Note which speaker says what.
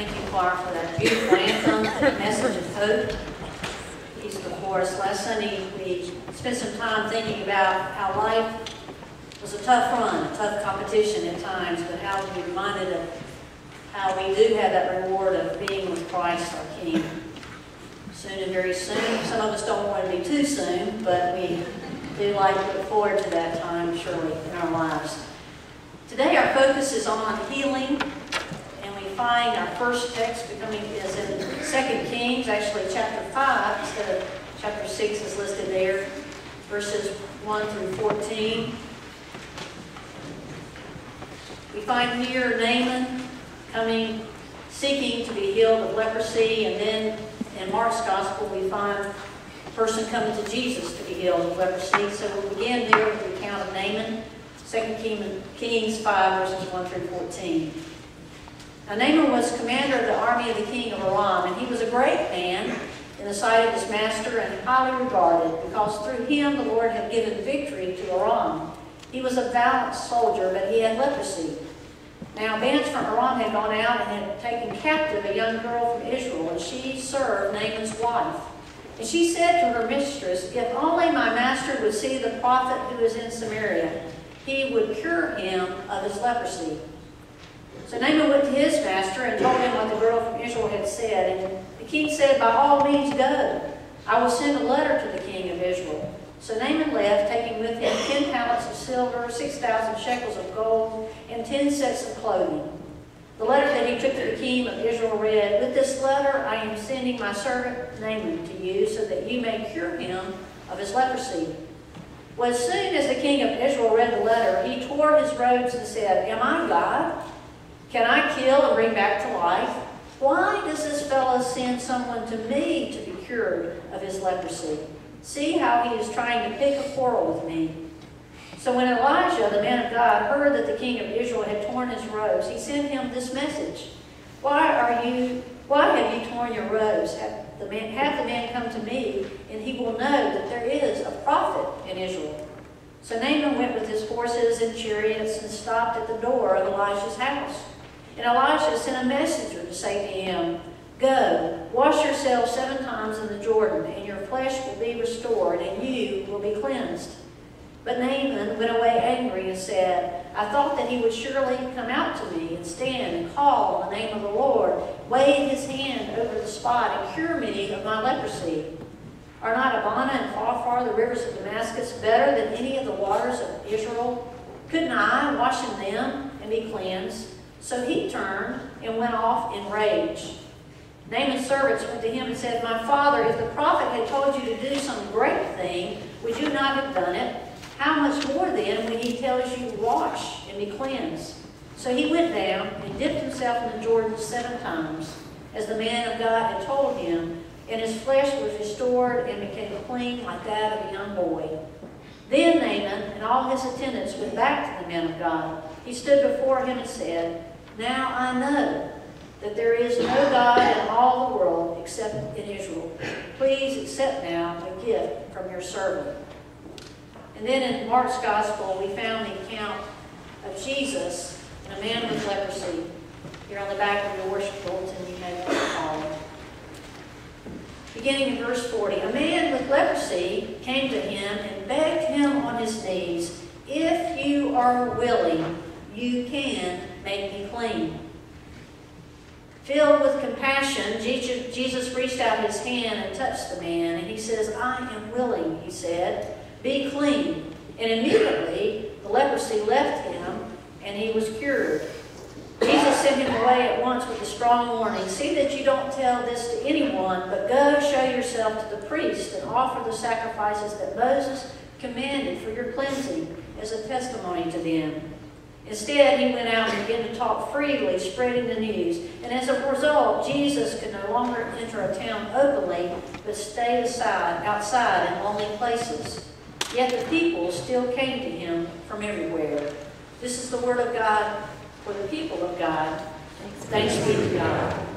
Speaker 1: Thank you, Clark, for that beautiful anthem, that message of hope. He's before us. Last Sunday, we spent some time thinking about how life was a tough run, a tough competition at times, but how we reminded of how we do have that reward of being with Christ, our King. Soon and very soon. Some of us don't want to be too soon, but we do like to look forward to that time, surely, in our lives. Today, our focus is on healing find our first text becoming is in 2 Kings, actually chapter 5, instead of chapter 6 is listed there, verses 1 through 14. We find here Naaman coming, seeking to be healed of leprosy, and then in Mark's gospel we find a person coming to Jesus to be healed of leprosy. So we'll begin there with the account of Naaman, 2 Kings 5, verses 1 through 14. Now, Naaman was commander of the army of the king of Aram, and he was a great man in the sight of his master and highly regarded, because through him the Lord had given victory to Aram. He was a valiant soldier, but he had leprosy. Now, bands from Aram had gone out and had taken captive a young girl from Israel, and she served Naaman's wife. And she said to her mistress, If only my master would see the prophet who is in Samaria, he would cure him of his leprosy. So Naaman went to his master and told him what the girl from Israel had said. And the king said, By all means go. I will send a letter to the king of Israel. So Naaman left, taking with him ten talents of silver, six thousand shekels of gold, and ten sets of clothing. The letter that he took to the king of Israel read, With this letter I am sending my servant Naaman to you, so that you may cure him of his leprosy. Well, as soon as the king of Israel read the letter, he tore his robes and said, Am I God? Can I kill and bring back to life? Why does this fellow send someone to me to be cured of his leprosy? See how he is trying to pick a quarrel with me. So when Elijah, the man of God, heard that the king of Israel had torn his robes, he sent him this message. Why are you, why have you torn your robes? Have the man, have the man come to me, and he will know that there is a prophet in Israel. So Naaman went with his horses and chariots and stopped at the door of Elijah's house. And Elisha sent a messenger to say to him, Go, wash yourself seven times in the Jordan, and your flesh will be restored, and you will be cleansed. But Naaman went away angry and said, I thought that he would surely come out to me and stand and call on the name of the Lord, wave his hand over the spot, and cure me of my leprosy. Are not Abana and Pharpar, the rivers of Damascus, better than any of the waters of Israel? Couldn't I wash in them and be cleansed? So he turned and went off in rage. Naaman's servants went to him and said, My father, if the prophet had told you to do some great thing, would you not have done it? How much more then when he tells you, Wash and be cleansed? So he went down and dipped himself in the Jordan seven times, as the man of God had told him, and his flesh was restored and became clean like that of a young boy. Then Naaman and all his attendants went back to the man of God. He stood before him and said, now I know that there is no God in all the world except in Israel. Please accept now a gift from your servant. And then in Mark's Gospel, we found the account of Jesus and a man with leprosy. Here on the back of your worship bulletin, you may want follow. Beginning in verse 40, a man with leprosy came to him and begged him on his knees, If you are willing, you can make me clean. Filled with compassion, Jesus reached out his hand and touched the man, and he says, I am willing, he said, be clean. And immediately the leprosy left him, and he was cured. Jesus sent him away at once with a strong warning. See that you don't tell this to anyone, but go show yourself to the priest and offer the sacrifices that Moses commanded for your cleansing as a testimony to them. Instead, he went out and began to talk freely, spreading the news. And as a result, Jesus could no longer enter a town openly, but stayed aside, outside in lonely places. Yet the people still came to him from everywhere. This is the word of God for the people of God. Thanks be to God.